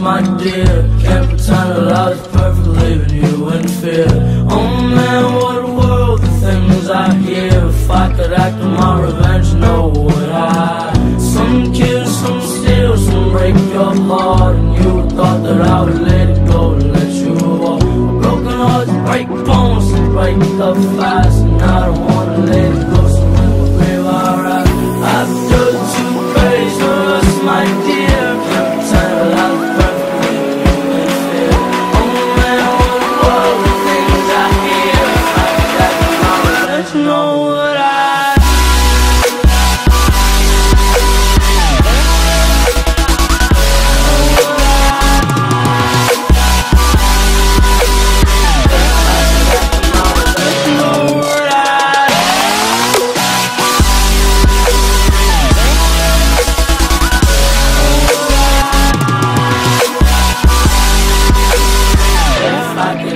my dear Can't pretend that I was perfect leaving you in fear. Oh man, what a world, the things I hear. If I could act on my revenge, no would I? Some kills, some steal, some break your heart. And you thought that I would let it go and let you walk. Broken hearts break bones, break the fire.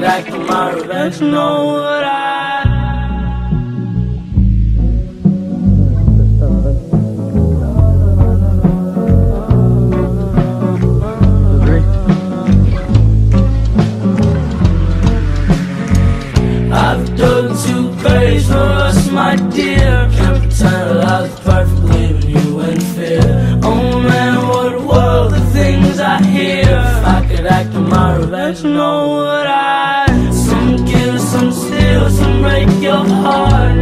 I act my revenge, know what I. I've done two for us, my dear. Can't pretend I you in. Oh man, what a world, the things I hear. I could act my revenge, no your heart.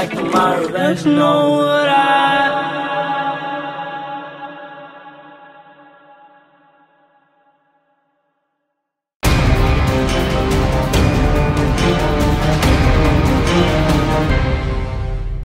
like tomorrow, know what I.